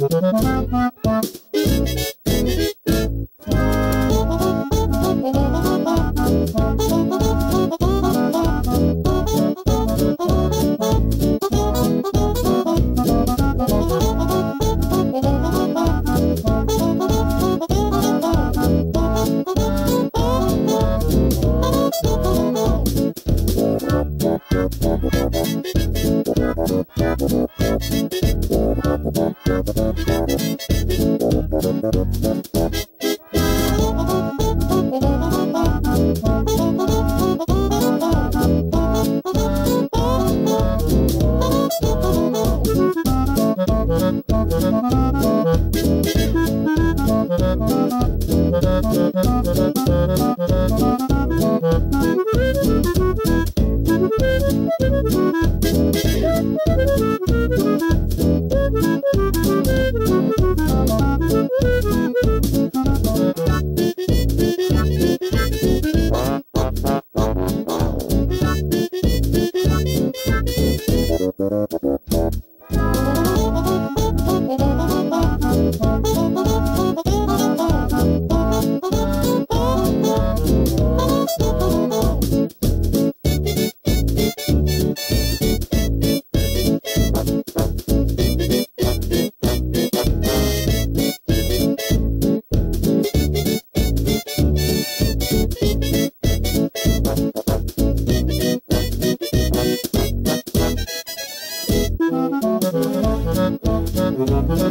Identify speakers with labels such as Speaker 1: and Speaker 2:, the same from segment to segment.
Speaker 1: ¡Gracias!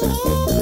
Speaker 1: Oh.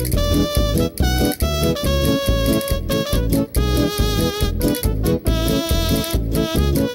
Speaker 1: Thank you.